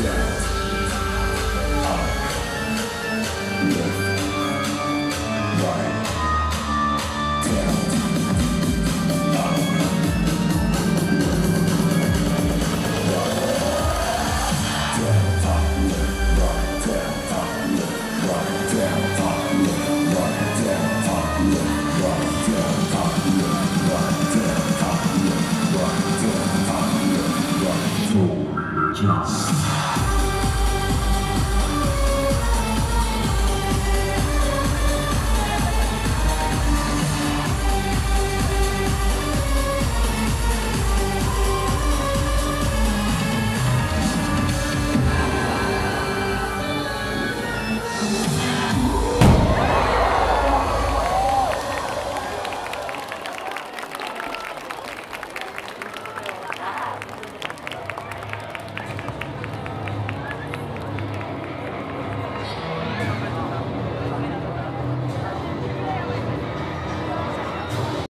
Yeah.